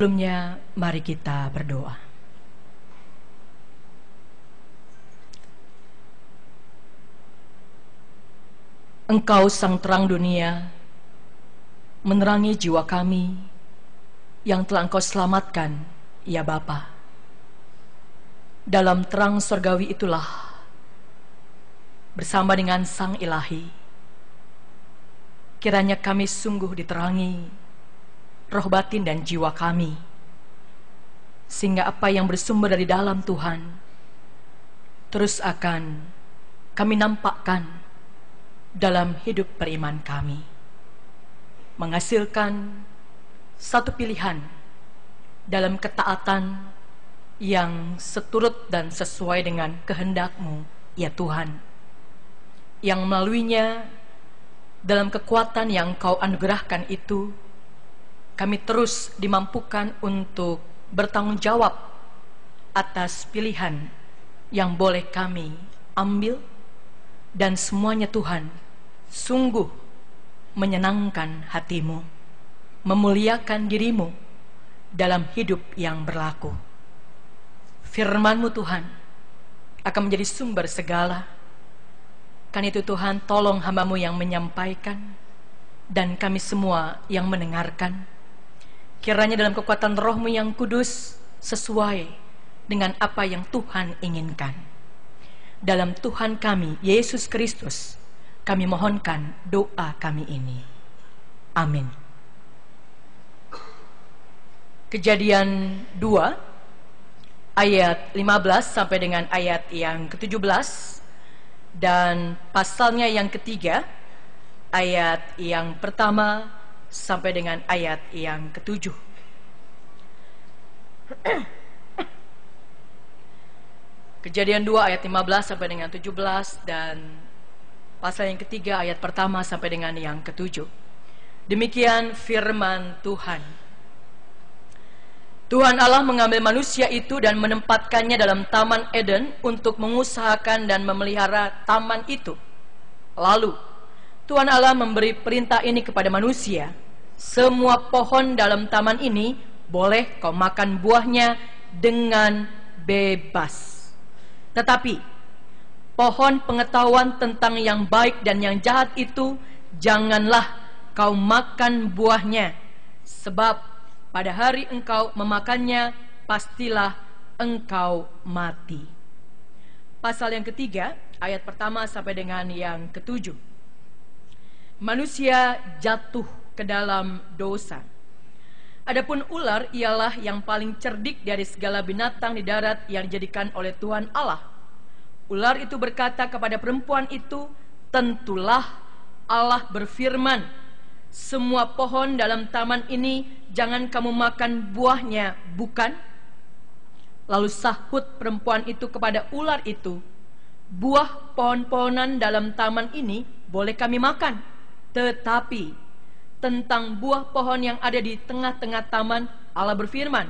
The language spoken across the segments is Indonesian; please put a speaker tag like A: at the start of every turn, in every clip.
A: Sebelumnya, mari kita berdoa. Engkau sang terang dunia, menerangi jiwa kami yang telah engkau selamatkan, ya Bapa. Dalam terang surgawi itulah, bersama dengan sang ilahi, kiranya kami sungguh diterangi roh batin dan jiwa kami. Sehingga apa yang bersumber dari dalam Tuhan terus akan kami nampakkan dalam hidup beriman kami. Menghasilkan satu pilihan dalam ketaatan yang seturut dan sesuai dengan kehendakmu, ya Tuhan. Yang melaluinya dalam kekuatan yang kau anugerahkan itu, kami terus dimampukan untuk bertanggung jawab atas pilihan yang boleh kami ambil dan semuanya Tuhan sungguh menyenangkan hatimu, memuliakan dirimu dalam hidup yang berlaku. Firmanmu Tuhan akan menjadi sumber segala. Kan itu Tuhan tolong hambamu yang menyampaikan dan kami semua yang mendengarkan Kiranya dalam kekuatan rohmu yang kudus sesuai dengan apa yang Tuhan inginkan. Dalam Tuhan kami, Yesus Kristus, kami mohonkan doa kami ini. Amin. Kejadian 2 ayat 15 sampai dengan ayat yang ke-17 dan pasalnya yang ketiga ayat yang pertama sampai dengan ayat yang ketujuh. Kejadian 2 ayat 15 sampai dengan 17 dan pasal yang ketiga ayat pertama sampai dengan yang ketujuh. Demikian firman Tuhan. Tuhan Allah mengambil manusia itu dan menempatkannya dalam Taman Eden untuk mengusahakan dan memelihara taman itu. Lalu Tuhan Allah memberi perintah ini kepada manusia. Semua pohon dalam taman ini boleh kau makan buahnya dengan bebas. Tetapi pohon pengetahuan tentang yang baik dan yang jahat itu janganlah kau makan buahnya. Sebab pada hari engkau memakannya pastilah engkau mati. Pasal yang ketiga, ayat pertama sampai dengan yang ketujuh manusia jatuh ke dalam dosa. Adapun ular ialah yang paling cerdik dari segala binatang di darat yang dijadikan oleh Tuhan Allah. Ular itu berkata kepada perempuan itu, "Tentulah Allah berfirman, semua pohon dalam taman ini jangan kamu makan buahnya, bukan?" Lalu sahut perempuan itu kepada ular itu, "Buah pohon-pohonan dalam taman ini boleh kami makan." Tetapi tentang buah pohon yang ada di tengah-tengah taman, Allah berfirman,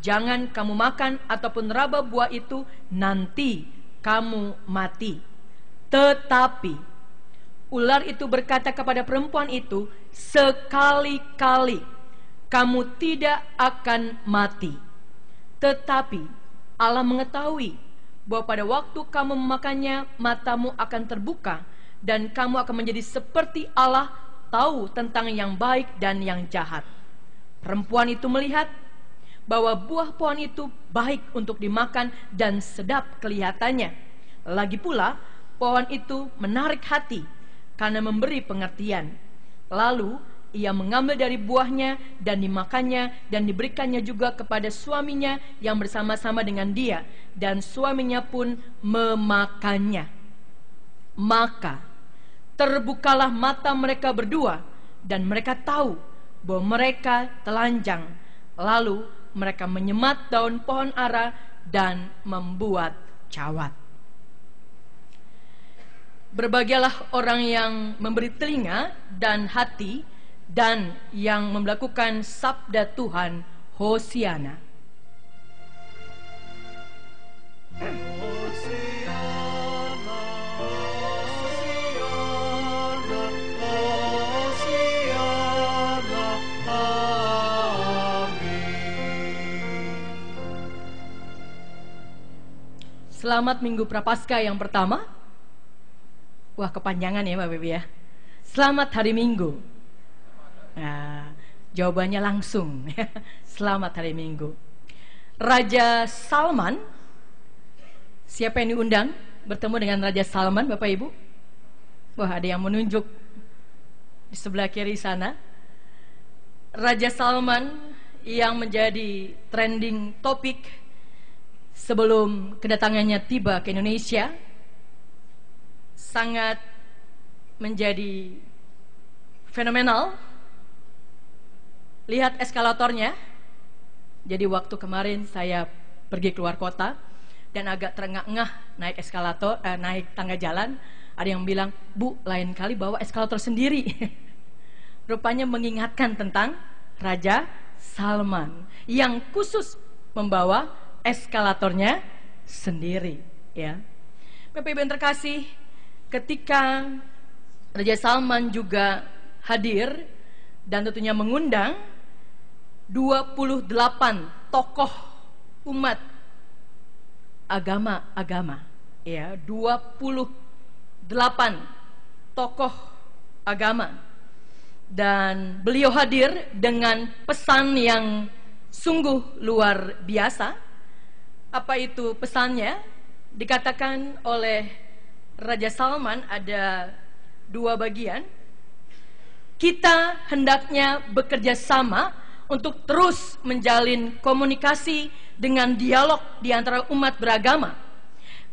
A: Jangan kamu makan ataupun raba buah itu, nanti kamu mati. Tetapi ular itu berkata kepada perempuan itu, Sekali-kali kamu tidak akan mati. Tetapi Allah mengetahui bahwa pada waktu kamu memakannya, matamu akan terbuka dan kamu akan menjadi seperti Allah tahu tentang yang baik dan yang jahat. Perempuan itu melihat bahwa buah pohon itu baik untuk dimakan dan sedap kelihatannya. Lagi pula, pohon itu menarik hati karena memberi pengertian. Lalu, ia mengambil dari buahnya dan dimakannya dan diberikannya juga kepada suaminya yang bersama-sama dengan dia dan suaminya pun memakannya. Maka terbukalah mata mereka berdua dan mereka tahu bahwa mereka telanjang. Lalu mereka menyemat daun pohon ara dan membuat cawat. Berbahagialah orang yang memberi telinga dan hati dan yang melakukan sabda Tuhan Hosiana. Selamat Minggu Prapaskah yang pertama? Wah, kepanjangan ya Bapak Ibu ya. Selamat hari Minggu. Nah, jawabannya langsung. selamat hari Minggu. Raja Salman, siapa yang diundang bertemu dengan Raja Salman, Bapak Ibu? Wah, ada yang menunjuk di sebelah kiri sana. Raja Salman yang menjadi trending topik sebelum kedatangannya tiba ke Indonesia sangat menjadi fenomenal. Lihat eskalatornya. Jadi waktu kemarin saya pergi keluar kota dan agak terengah-engah naik eskalator, eh, naik tangga jalan, ada yang bilang, "Bu, lain kali bawa eskalator sendiri." Rupanya mengingatkan tentang Raja Salman yang khusus membawa eskalatornya sendiri ya. Bapak Ibu yang terkasih, ketika Raja Salman juga hadir dan tentunya mengundang 28 tokoh umat agama-agama ya 28 tokoh agama dan beliau hadir dengan pesan yang sungguh luar biasa. Apa itu pesannya? Dikatakan oleh Raja Salman ada dua bagian. Kita hendaknya bekerja sama untuk terus menjalin komunikasi dengan dialog di antara umat beragama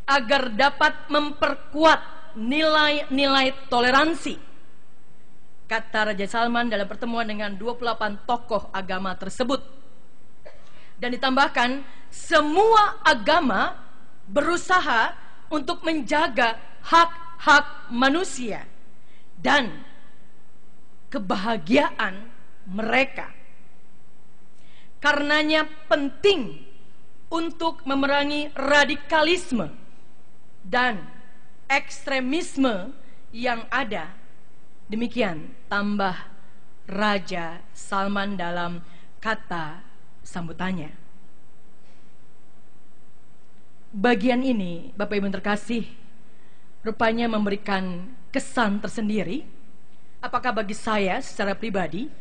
A: agar dapat memperkuat nilai-nilai toleransi kata Raja Salman dalam pertemuan dengan 28 tokoh agama tersebut. Dan ditambahkan, semua agama berusaha untuk menjaga hak-hak manusia dan kebahagiaan mereka. Karenanya penting untuk memerangi radikalisme dan ekstremisme yang ada Demikian tambah Raja Salman dalam kata sambutannya. Bagian ini, Bapak Ibu terkasih, rupanya memberikan kesan tersendiri. Apakah bagi saya secara pribadi,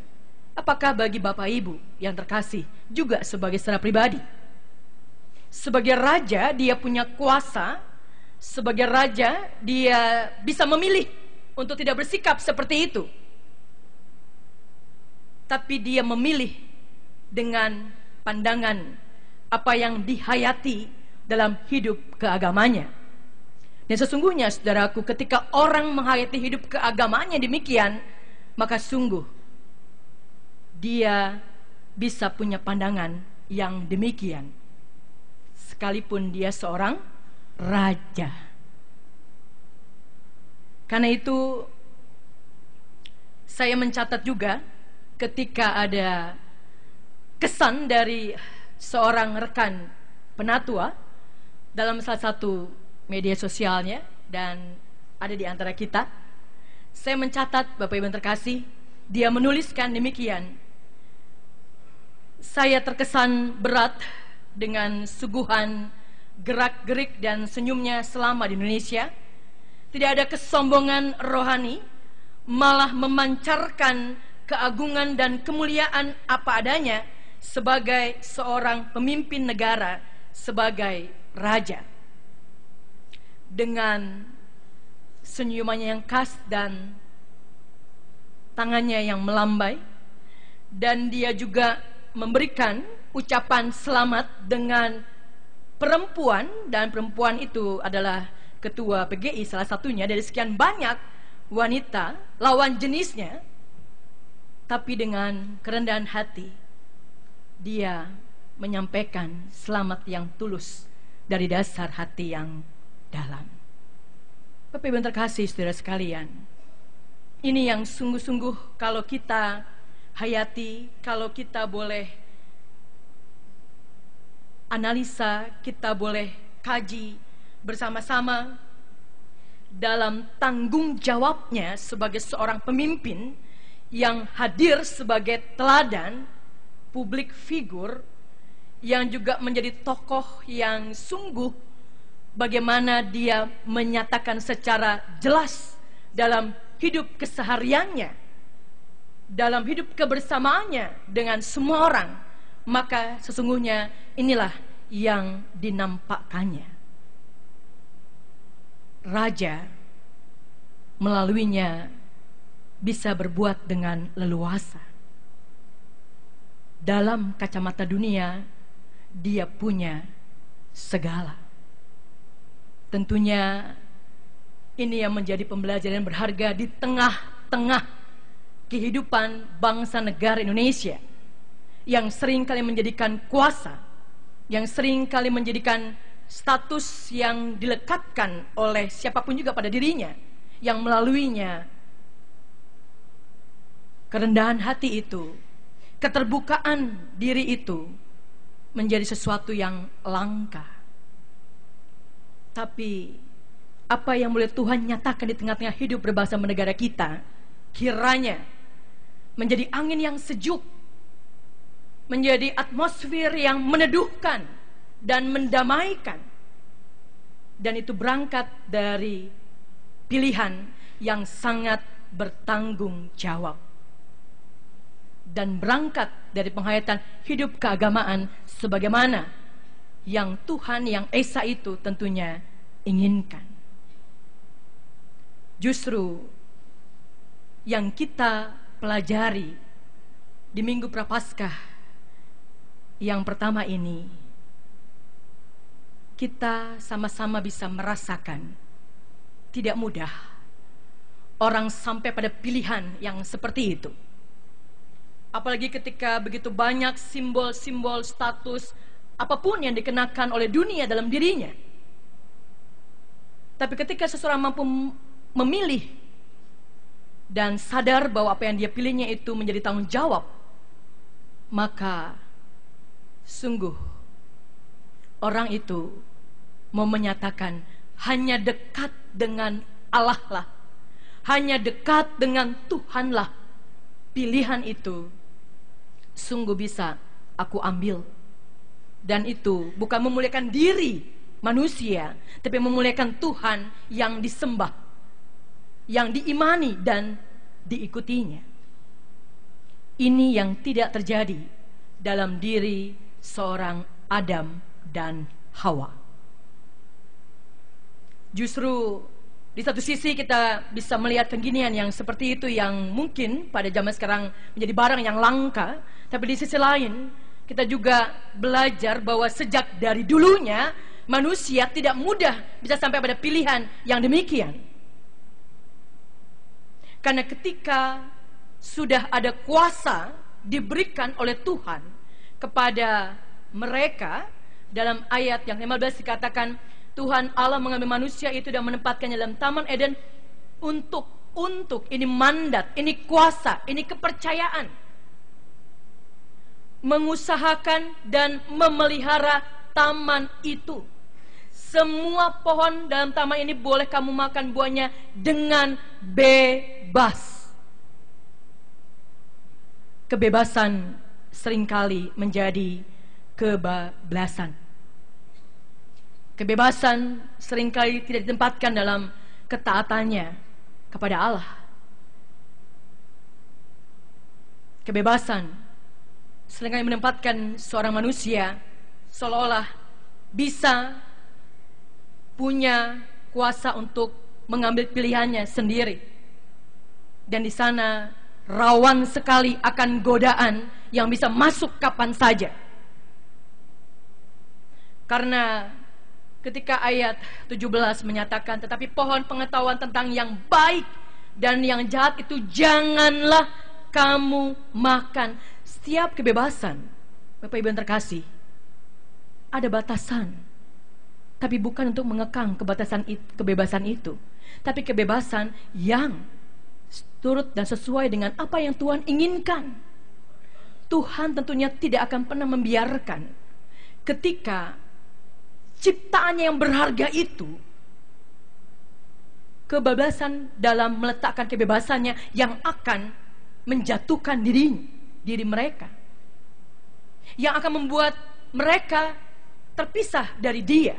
A: apakah bagi Bapak Ibu yang terkasih juga sebagai secara pribadi? Sebagai raja, dia punya kuasa. Sebagai raja, dia bisa memilih untuk tidak bersikap seperti itu. Tapi dia memilih dengan pandangan apa yang dihayati dalam hidup keagamanya. Dan sesungguhnya saudaraku ketika orang menghayati hidup keagamanya demikian, maka sungguh dia bisa punya pandangan yang demikian. Sekalipun dia seorang raja. Karena itu saya mencatat juga ketika ada kesan dari seorang rekan penatua dalam salah satu media sosialnya dan ada di antara kita. Saya mencatat Bapak Ibu terkasih, dia menuliskan demikian. Saya terkesan berat dengan suguhan gerak-gerik dan senyumnya selama di Indonesia tidak ada kesombongan rohani, malah memancarkan keagungan dan kemuliaan apa adanya sebagai seorang pemimpin negara, sebagai raja. Dengan senyumannya yang khas dan tangannya yang melambai, dan dia juga memberikan ucapan selamat dengan perempuan. Dan perempuan itu adalah ketua PGI salah satunya. Dari sekian banyak wanita lawan jenisnya tapi dengan kerendahan hati dia menyampaikan selamat yang tulus dari dasar hati yang dalam. Bapak Ibu terkasih saudara sekalian, ini yang sungguh-sungguh kalau kita hayati, kalau kita boleh analisa, kita boleh kaji, bersama-sama dalam tanggung jawabnya sebagai seorang pemimpin yang hadir sebagai teladan publik figur yang juga menjadi tokoh yang sungguh bagaimana dia menyatakan secara jelas dalam hidup kesehariannya, dalam hidup kebersamaannya dengan semua orang, maka sesungguhnya inilah yang dinampakkannya. Raja melaluinya bisa berbuat dengan leluasa. Dalam kacamata dunia, dia punya segala. Tentunya ini yang menjadi pembelajaran berharga di tengah-tengah kehidupan bangsa negara Indonesia yang sering kali menjadikan kuasa, yang sering kali menjadikan status yang dilekatkan oleh siapa pun juga pada dirinya, yang melaluinya kerendahan hati itu, keterbukaan diri itu menjadi sesuatu yang langka. Tapi apa yang boleh Tuhan nyatakan di tengah-tengah hidup berbahasa negara kita, kiranya menjadi angin yang sejuk, menjadi atmosfer yang meneduhkan dan mendamaikan. Dan itu berangkat dari pilihan yang sangat bertanggung jawab dan berangkat dari penghayatan hidup keagamaan sebagaimana yang Tuhan yang Esa itu tentunya inginkan. Justru yang kita pelajari di Minggu Prapaskah yang pertama ini kita sama-sama bisa merasakan tidak mudah orang sampai pada pilihan yang seperti itu Apalagi ketika begitu banyak simbol-simbol status apa pun yang dikenakan oleh dunia dalam dirinya. Tapi ketika seseorang mampu memilih dan sadar bahwa apa yang dia pilihnya itu menjadi tanggung jawab, maka sungguh orang itu mau menyatakan hanya dekat dengan Allah lah, hanya dekat dengan Tuhanlah pilihan itu sungguh bisa aku ambil. Dan itu bukan memuliakan diri manusia, tapi memuliakan Tuhan yang disembah, yang diimani dan diikutinya. Ini yang tidak terjadi dalam diri seorang Adam dan Hawa. Justru di satu sisi kita bisa melihat keginian yang seperti itu yang mungkin pada zaman sekarang menjadi barang yang langka, tapi di sisi lain kita juga belajar bahwa sejak dari dulunya manusia tidak mudah bisa sampai pada pilihan yang demikian. Karena ketika sudah ada kuasa diberikan oleh Tuhan kepada mereka dalam ayat yang 15 dikatakan Tuhan Allah mengambil manusia itu dan menempatkannya dalam Taman Eden untuk untuk ini mandat, ini kuasa, ini kepercayaan mengusahakan dan memelihara taman itu. Semua pohon dalam taman ini boleh kamu makan buahnya dengan bebas. Kebebasan sering kali menjadi kebablasan. Kebebasan sering kali tidak ditempatkan dalam ketaatannya kepada Allah. Kebebasan sering kali menempatkan seorang manusia seolah-olah bisa punya kuasa untuk mengambil pilihannya sendiri. Dan di sana rawan sekali akan godaan yang bisa masuk kapan saja. Karena ketika ayat 17 menyatakan tetapi pohon pengetahuan tentang yang baik dan yang jahat itu janganlah kamu makan. Setiap kebebasan Bapak Ibu yang terkasih ada batasan. Tapi bukan untuk mengekang kebatasan kebebasan itu. Tapi kebebasan yang turut dan sesuai dengan apa yang Tuhan inginkan. Tuhan tentunya tidak akan pernah membiarkan ketika ciptaannya yang berharga itu kebebasan dalam meletakkan kebebasannya yang akan menjatuhkan diri diri mereka yang akan membuat mereka terpisah dari dia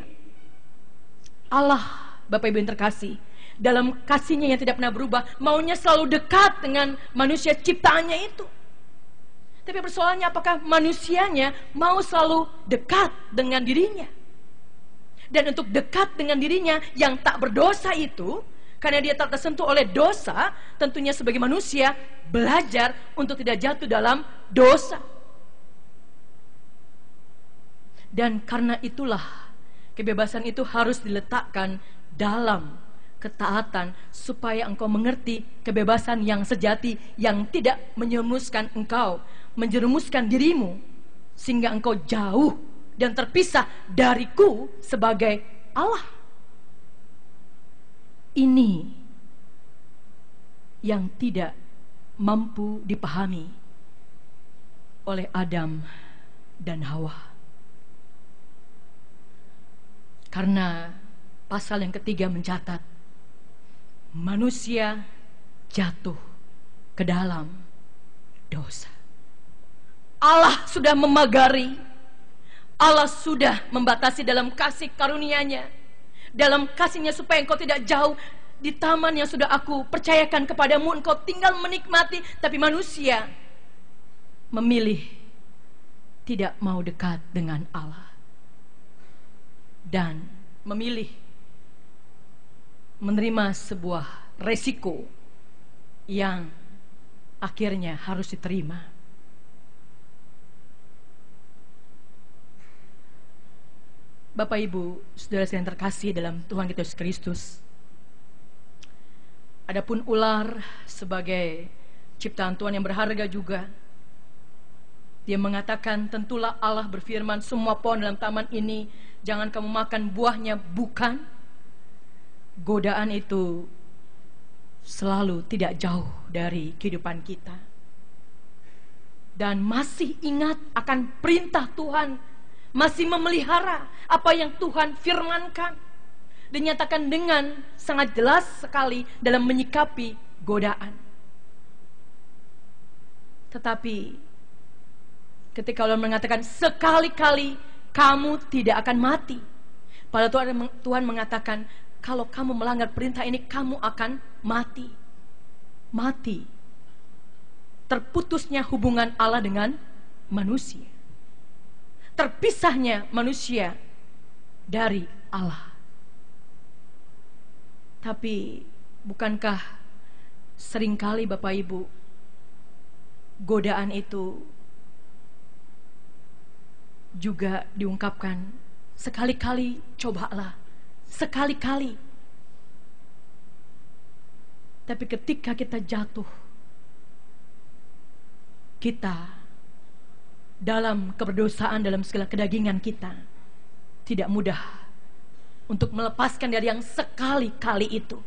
A: Allah, Bapak Ibu yang terkasih, dalam kasihnya yang tidak pernah berubah, maunya selalu dekat dengan manusia ciptaannya itu. Tapi persoalannya apakah manusianya mau selalu dekat dengan dirinya? Dan untuk dekat dengan dirinya yang tak berdosa itu, karena dia tak tersentuh oleh dosa, tentunya sebagai manusia belajar untuk tidak jatuh dalam dosa. Dan karena itulah kebebasan itu harus diletakkan dalam ketaatan supaya engkau mengerti kebebasan yang sejati yang tidak menyemuskan engkau, menjerumuskan dirimu sehingga engkau jauh dan terpisah dariku sebagai Allah. Ini yang tidak mampu dipahami oleh Adam dan Hawa. Karena pasal yang ketiga mencatat manusia jatuh ke dalam dosa. Allah sudah memagari Allah sudah membatasi dalam kasih karunia-Nya. Dalam kasihnya supaya engkau tidak jauh di taman yang sudah aku percayakan kepadamu. Engkau tinggal menikmati. Tapi manusia memilih tidak mau dekat dengan Allah. Dan memilih menerima sebuah resiko yang akhirnya harus diterima. Bapak Ibu, saudara yang terkasih dalam Tuhan kita Yesus Kristus. Adapun ular sebagai ciptaan Tuhan yang berharga juga. Dia mengatakan, tentulah Allah berfirman, semua pohon dalam taman ini jangan kamu makan buahnya, bukan. Godaan itu selalu tidak jauh dari kehidupan kita. Dan masih ingat akan perintah Tuhan masih memelihara apa yang Tuhan firmankan. Dinyatakan dengan sangat jelas sekali dalam menyikapi godaan. Tetapi ketika Allah mengatakan sekali-kali kamu tidak akan mati. Pada Tuhan, Tuhan mengatakan kalau kamu melanggar perintah ini kamu akan mati. Mati. Terputusnya hubungan Allah dengan manusia terpisahnya manusia dari Allah. Tapi bukankah sering kali Bapak Ibu godaan itu juga diungkapkan sekali-kali cobalah, sekali-kali. Tapi ketika kita jatuh, kita dalam keberdosaan dalam segala kedagingan kita tidak mudah untuk melepaskan dari yang sekali-kali itu.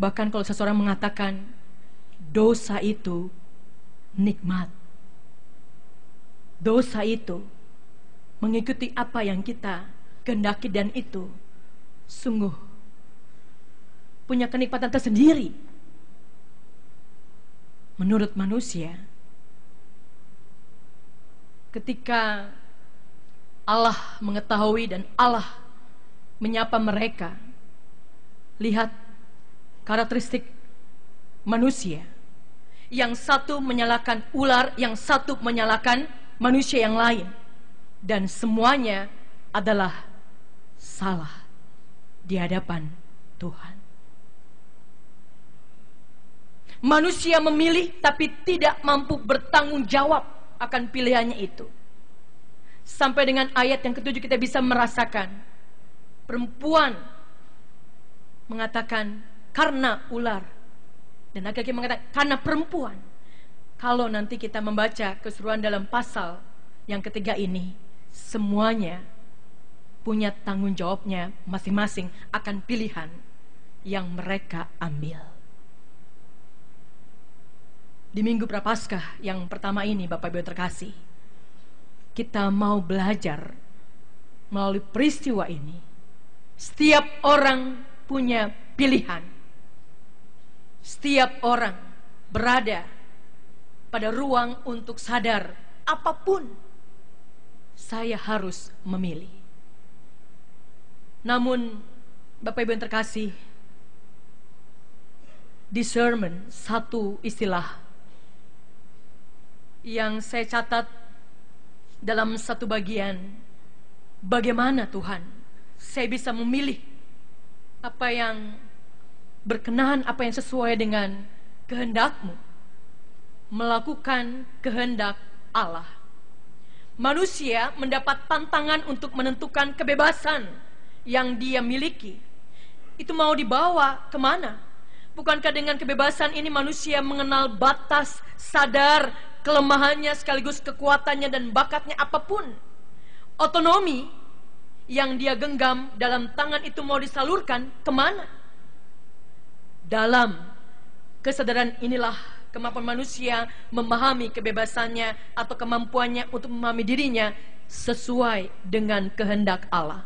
A: Bahkan kalau seseorang mengatakan dosa itu nikmat. Dosa itu mengikuti apa yang kita kehendaki dan itu sungguh punya kenikmatan tersendiri menurut manusia ketika Allah mengetahui dan Allah menyapa mereka. Lihat karakteristik manusia. Yang satu menyalakan ular, yang satu menyalakan manusia yang lain. Dan semuanya adalah salah di hadapan Tuhan. Manusia memilih tapi tidak mampu bertanggung jawab akan pilihannya itu. Sampai dengan ayat yang ketujuh kita bisa merasakan perempuan mengatakan karena ular dan laki-laki mengatakan karena perempuan. Kalau nanti kita membaca keseruan dalam pasal yang ketiga ini, semuanya punya tanggung jawabnya masing-masing akan pilihan yang mereka ambil di Minggu Prapaskah yang pertama ini Bapak Ibu terkasih kita mau belajar melalui peristiwa ini. Setiap orang punya pilihan. Setiap orang berada pada ruang untuk sadar apa pun saya harus memilih. Namun, Bapak Ibu yang terkasih, discernment, satu istilah yang saya catat dalam satu bagian. Bagaimana Tuhan saya bisa memilih apa yang berkenan, apa yang sesuai dengan kehendakmu. Melakukan kehendak Allah. Manusia mendapat tantangan untuk menentukan kebebasan yang dia miliki. Itu mau dibawa ke mana? Bukankah dengan kebebasan ini manusia mengenal batas, sadar kelemahannya sekaligus kekuatannya dan bakatnya apa pun. Otonomi yang dia genggam dalam tangan itu mau disalurkan ke mana? Dalam kesadaran inilah kemampuan manusia memahami kebebasannya atau kemampuannya untuk memahami dirinya sesuai dengan kehendak Allah.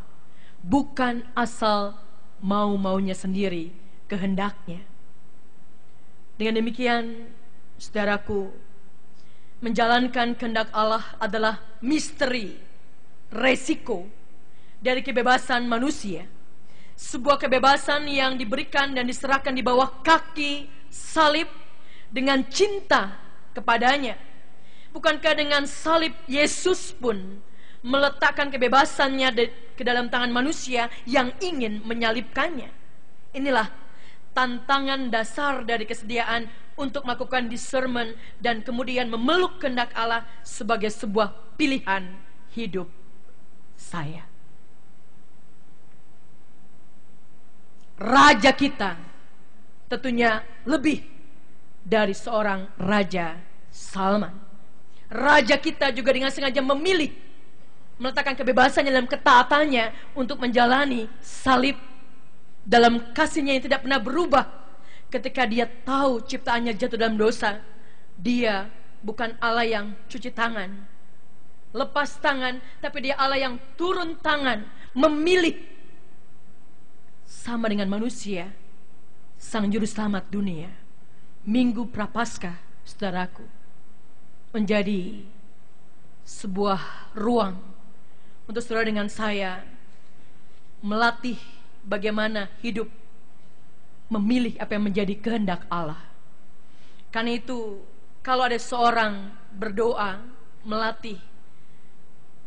A: Bukan asal mau-maunya sendiri, kehendaknya. Dengan demikian, saudaraku, menjalankan kehendak Allah adalah misteri, resiko dari kebebasan manusia. Sebuah kebebasan yang diberikan dan diserahkan di bawah kaki salib dengan cinta kepadanya. Bukankah dengan salib Yesus pun meletakkan kebebasannya ke dalam tangan manusia yang ingin menyalibkannya? Inilah tantangan dasar dari kesediaan untuk melakukan discernment dan kemudian memeluk kehendak Allah sebagai sebuah pilihan hidup saya. Raja kita tentunya lebih dari seorang Raja Salman. Raja kita juga dengan sengaja memilih meletakkan kebebasannya dalam ketaatannya untuk menjalani salib dalam kasihnya yang tidak pernah berubah ketika dia tahu ciptaannya jatuh dalam dosa dia bukan Allah yang cuci tangan lepas tangan tapi dia Allah yang turun tangan memilih sama dengan manusia sang juru selamat dunia Minggu Prapaskah, saudaraku, menjadi sebuah ruang untuk saudara dengan saya melatih bagaimana hidup memilih apa yang menjadi kehendak Allah. Karena itu, kalau ada seorang berdoa melatih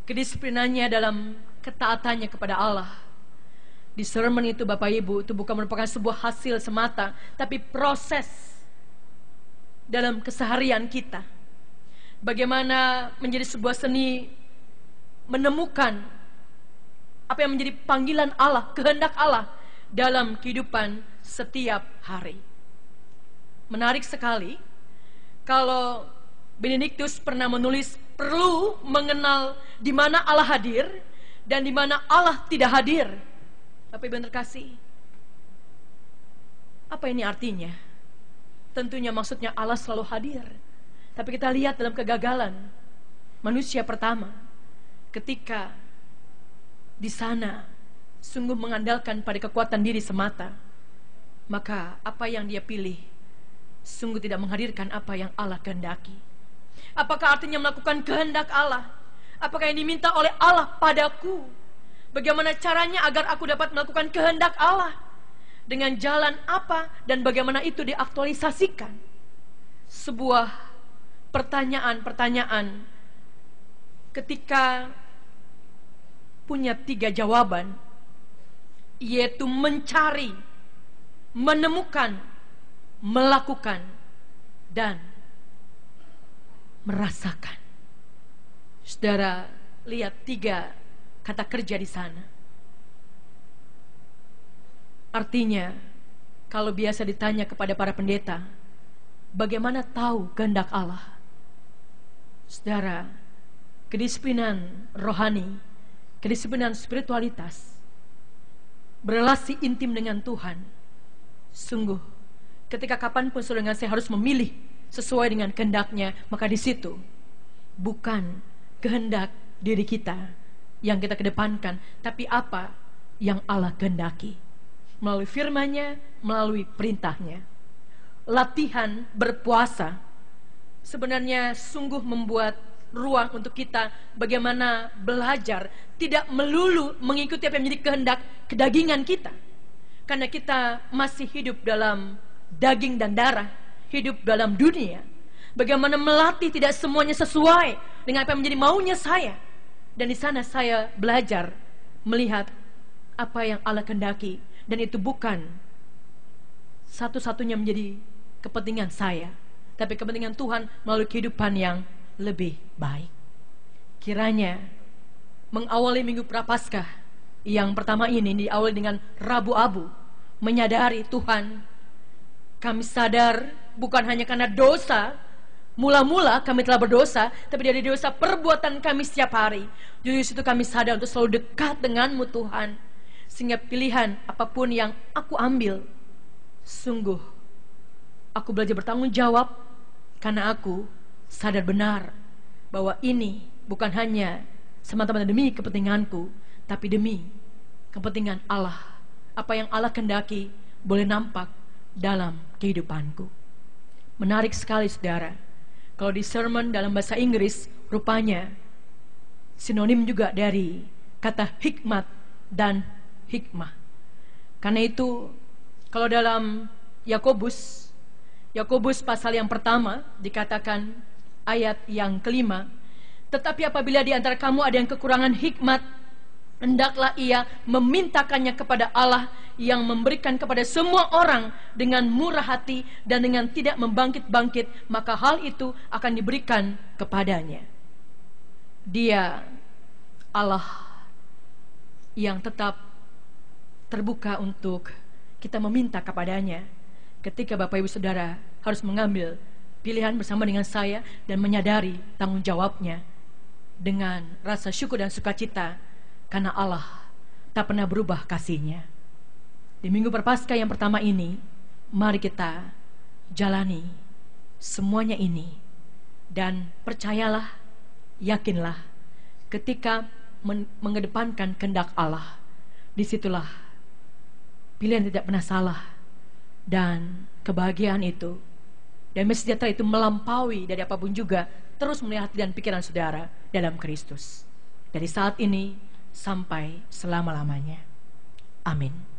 A: kedisiplinannya dalam ketaatannya kepada Allah, di sermon itu Bapak Ibu itu bukan merupakan sebuah hasil semata, tapi proses dalam keseharian kita. Bagaimana menjadi sebuah seni menemukan apa yang menjadi panggilan Allah, kehendak Allah dalam kehidupan setiap hari. Menarik sekali kalau Benedictus pernah menulis perlu mengenal di mana Allah hadir dan di mana Allah tidak hadir. Tapi benar kasih. Apa ini artinya? Tentunya maksudnya Allah selalu hadir. Tapi kita lihat dalam kegagalan manusia pertama ketika di sana sungguh mengandalkan pada kekuatan diri semata, maka apa yang dia pilih sungguh tidak menghadirkan apa yang Allah kehendaki. Apakah artinya melakukan kehendak Allah? Apakah yang diminta oleh Allah padaku? Bagaimana caranya agar aku dapat melakukan kehendak Allah? dengan jalan apa dan bagaimana itu diaktualisasikan. Sebuah pertanyaan-pertanyaan ketika punya tiga jawaban, yaitu mencari, menemukan, melakukan, dan merasakan. Saudara, lihat tiga kata kerja di sana Artinya, kalau biasa ditanya kepada para pendeta, bagaimana tahu kehendak Allah? Saudara, kedisiplinan rohani, kedisiplinan spiritualitas, berelasi intim dengan Tuhan, sungguh ketika kapan pun saudara saya harus memilih sesuai dengan kehendaknya, maka di situ bukan kehendak diri kita yang kita kedepankan, tapi apa yang Allah kehendaki melalui firman-Nya, melalui perintahnya. Latihan berpuasa sebenarnya sungguh membuat ruang untuk kita bagaimana belajar tidak melulu mengikuti apa yang menjadi kehendak kedagingan kita. Karena kita masih hidup dalam daging dan darah, hidup dalam dunia. Bagaimana melatih tidak semuanya sesuai dengan apa yang menjadi maunya saya. Dan di sana saya belajar melihat apa yang Allah kendaki dan itu bukan satu-satunya menjadi kepentingan saya, tapi kepentingan Tuhan melalui kehidupan yang lebih baik. Kiranya mengawali minggu prapaskah yang pertama ini diawali dengan Rabu Abu, menyadari Tuhan kami sadar bukan hanya karena dosa Mula-mula kami telah berdosa, tapi dari dosa perbuatan kami setiap hari. Jadi situ kami sadar untuk selalu dekat denganmu Tuhan. Sehingga pilihan apa pun yang aku ambil, sungguh aku belajar bertanggung jawab karena aku sadar benar bahwa ini bukan hanya semata-mata demi kepentinganku, tapi demi kepentingan Allah. Apa yang Allah kendaki boleh nampak dalam kehidupanku. Menarik sekali saudara kalau di sermon dalam bahasa Inggris, rupanya sinonim juga dari kata hikmat dan hikmah. Karena itu, kalau dalam Yakobus, Yakobus pasal yang pertama dikatakan ayat yang kelima, tetapi apabila di antara kamu ada yang kekurangan hikmat, hendaklah ia memintakannya kepada Allah yang memberikan kepada semua orang dengan murah hati dan dengan tidak membangkit-bangkit, maka hal itu akan diberikan kepadanya. Dia Allah yang tetap terbuka untuk kita meminta kepadanya ketika Bapak Ibu Saudara harus mengambil pilihan bersama dengan saya dan menyadari tanggung jawabnya dengan rasa syukur dan sukacita karena Allah tak pernah berubah kasihnya. Di minggu berpasca yang pertama ini, mari kita jalani semuanya ini dan percayalah, yakinlah ketika men mengedepankan kehendak Allah, di situlah pilihan tidak pernah salah dan kebahagiaan itu dan sejahtera itu melampaui dari apa pun juga terus melihat dan pikiran saudara dalam Kristus. Dari saat ini sampai selama-lamanya. Amin.